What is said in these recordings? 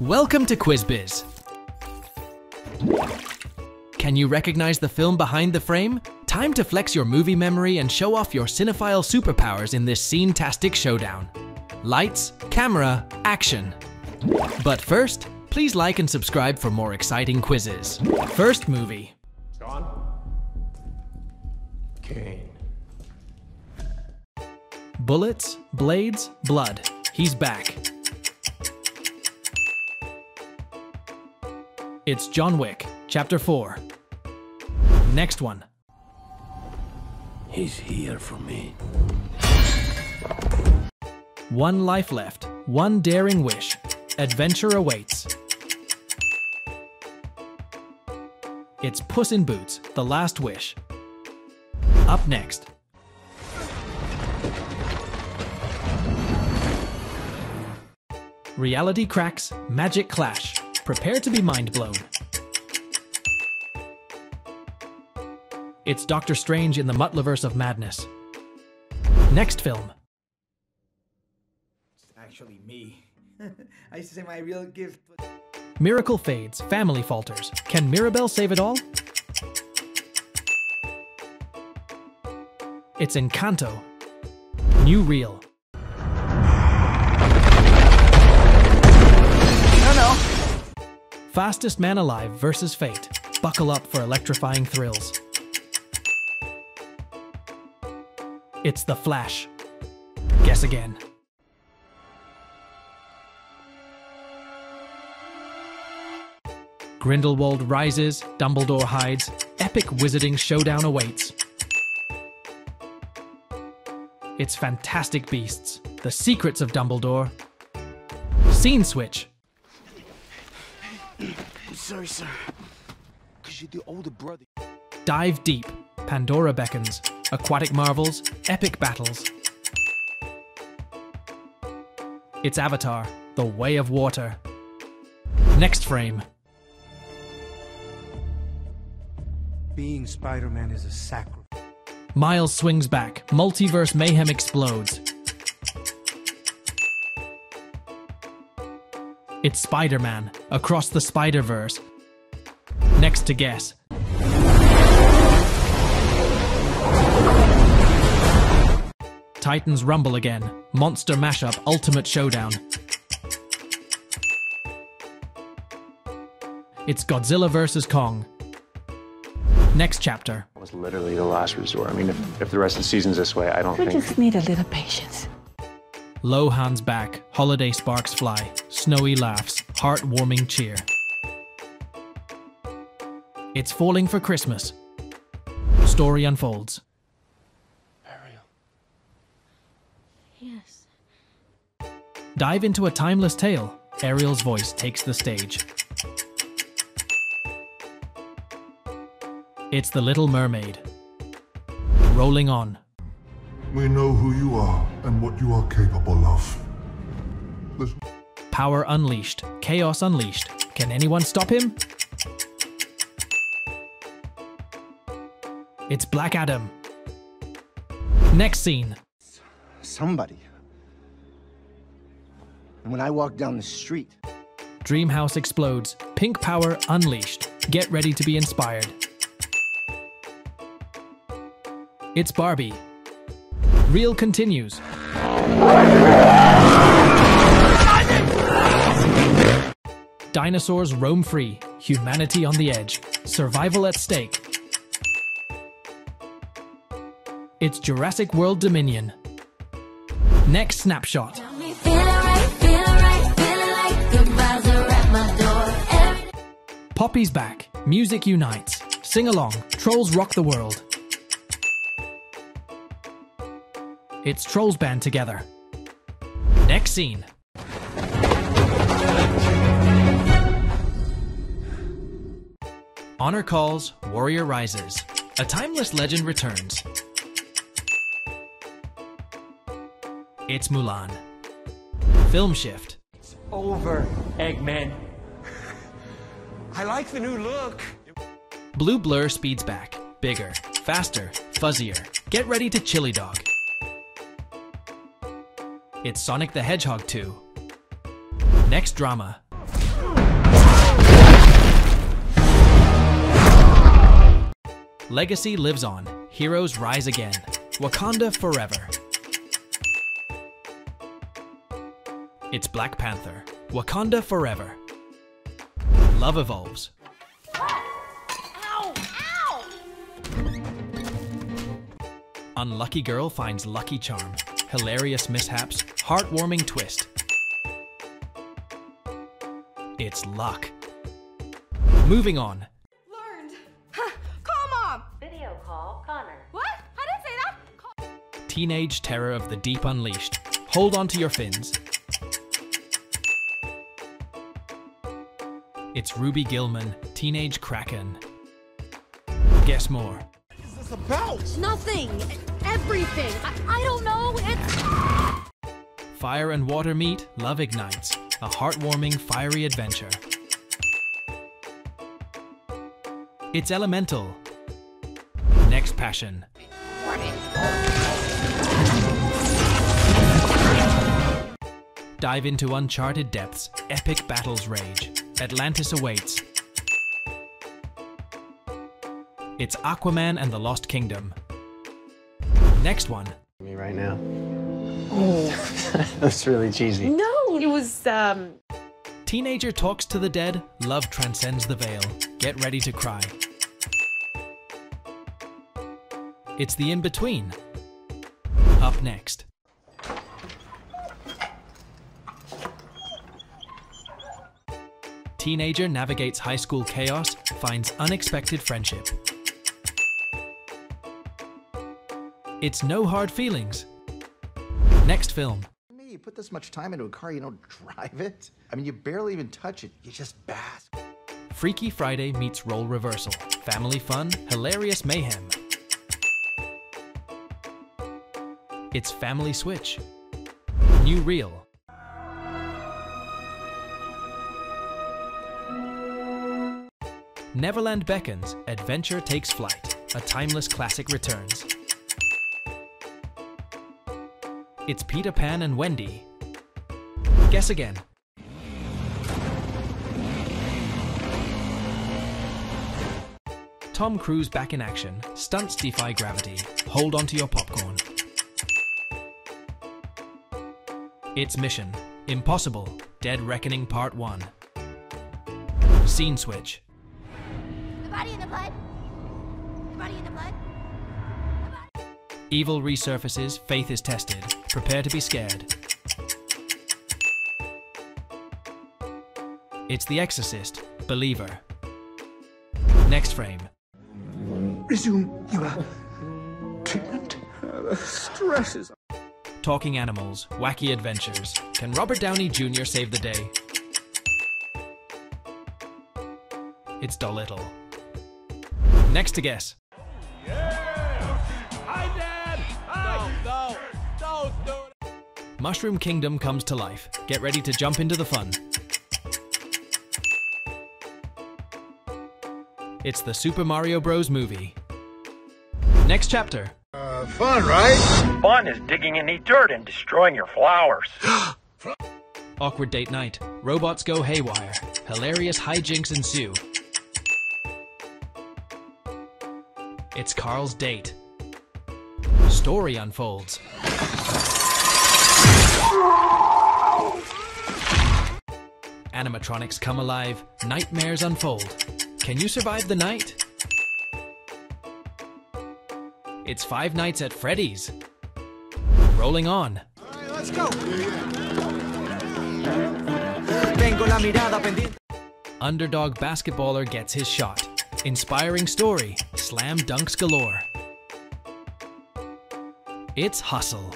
Welcome to Quiz Beez. Can you recognize the film behind the frame? Time to flex your movie memory and show off your cinephile superpowers in this scene-tastic showdown. Lights, camera, action. But first, please like and subscribe for more exciting quizzes. First movie. Gone. Kane. Bullets, blades, blood. He's back. It's John Wick, Chapter 4. Next one. He's here for me. One life left, one daring wish. Adventure awaits. It's Puss in Boots, The Last Wish. Up next. Reality cracks, magic clash. Prepare to be mind blown. It's Doctor Strange in the Multiverse of Madness. Next film. It's actually me. I used to say my real gift. Miracle fades, family falters. Can Mirabel save it all? It's Encanto. New reel. Fastest man alive versus fate. Buckle up for electrifying thrills. It's The Flash. Guess again. Grindelwald rises, Dumbledore hides, epic wizarding showdown awaits. It's Fantastic Beasts, The Secrets of Dumbledore. Scene switch. Sorry, sir. Cause you're the older brother. Dive deep. Pandora beckons. Aquatic marvels. Epic battles. It's Avatar, The Way of Water. Next frame. Being Spider Man is a sacrifice. Miles swings back. Multiverse mayhem explodes. It's Spider Man, across the Spider Verse. Next to guess. Titans rumble again. Monster mashup, ultimate showdown. It's Godzilla vs. Kong. Next chapter. was literally the last resort. I mean, if, if the rest of the season's this way, I don't We think. just need a little patience. Lohan's back, holiday sparks fly, snowy laughs, heartwarming cheer. It's falling for Christmas. Story unfolds. Yes. Dive into a timeless tale. Ariel's voice takes the stage. It's The Little Mermaid. Rolling on. We know who you are and what you are capable of. Listen. Power unleashed. Chaos unleashed. Can anyone stop him? It's Black Adam. Next scene. Somebody. And when I walk down the street, Dreamhouse explodes. Pink power unleashed. Get ready to be inspired. It's Barbie. Reel continues. Dinosaurs roam free. Humanity on the edge. Survival at stake. It's Jurassic World Dominion. Next snapshot. Poppy's back. Music unites. Sing along. Trolls rock the world. It's Trolls Band together. Next scene. Honor calls, warrior rises. A timeless legend returns. It's Mulan. Film shift. It's Over, Eggman. I like the new look. Blue blur speeds back. Bigger, faster, fuzzier. Get ready to chili dog. It's Sonic the Hedgehog 2. Next drama. Legacy lives on. Heroes rise again. Wakanda forever. It's Black Panther. Wakanda forever. Love evolves. Unlucky girl finds lucky charm. Hilarious mishaps. Heartwarming twist. It's luck. Moving on. Learned. Huh. Call mom. Video call Connor. What? I didn't say that. Call- Teenage terror of the deep unleashed. Hold on to your fins. It's Ruby Gillman, Teenage Kraken. Guess more. Nothing. Everything. I, I don't know. It's. Fire and water meet, love ignites. A heartwarming, fiery adventure. It's Elemental. Next Passion. Dive into uncharted depths, epic battles rage. Atlantis awaits. It's Aquaman and the Lost Kingdom. Next one. Me right now. That's really cheesy. No, it was um Teenager talks to the dead, love transcends the veil. Get ready to cry. It's the in between. Up next. Teenager navigates high school chaos, finds unexpected friendship. It's no hard feelings. Next film. Me, you put this much time into a car, you don't drive it. I mean, you barely even touch it. You just bask. Freaky Friday meets role reversal. Family fun, hilarious mayhem. It's Family Switch. New Reel. Neverland Beckons, Adventure Takes Flight. A timeless classic returns. It's Peter Pan and Wendy. Guess again. Tom Cruise back in action. Stunts defy gravity. Hold on to your popcorn. It's Mission. Impossible. Dead Reckoning Part 1. Scene switch. The body in the blood. The body in the blood. Evil resurfaces, faith is tested. Prepare to be scared. It's The Exorcist, Believer. Next frame. Resume your treatment. Stresses. Talking animals, wacky adventures. Can Robert Downey Jr. save the day? It's Dolittle. Next to guess. No, no, don't do it. Mushroom Kingdom comes to life. Get ready to jump into the fun. It's the Super Mario Bros. movie. Next chapter. Uh, fun right? Fun is digging in the dirt and destroying your flowers. Awkward date night. Robots go haywire. Hilarious hijinks ensue. It's Carl's date. Story unfolds. Animatronics come alive. Nightmares unfold. Can you survive the night? It's Five Nights at Freddy's. Rolling on. Underdog basketballer gets his shot. Inspiring story. Slam dunks galore. It's Hustle.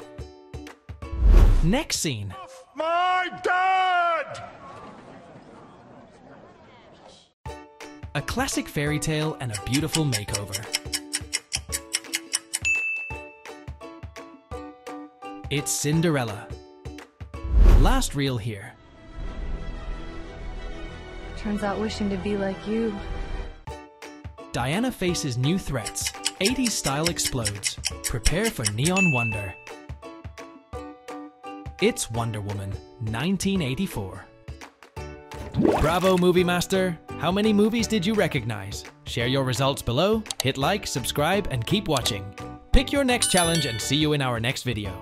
Next scene. My dad! A classic fairy tale and a beautiful makeover. It's Cinderella. Last reel here. turns out wishing to be like you. Diana faces new threats. 80s style explodes. Prepare for neon wonder. It's Wonder Woman, 1984. Bravo, Movie Master! How many movies did you recognize? Share your results below, hit like, subscribe, and keep watching. Pick your next challenge and see you in our next video.